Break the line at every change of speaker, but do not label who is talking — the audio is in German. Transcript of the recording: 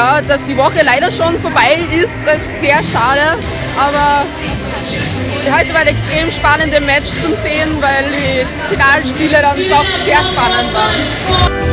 Ja, dass die Woche leider schon vorbei ist, ist sehr schade. Aber heute war ein extrem spannendes Match zum Sehen, weil die Finalspiele dann doch sehr spannend waren.